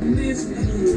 This. is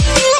Thank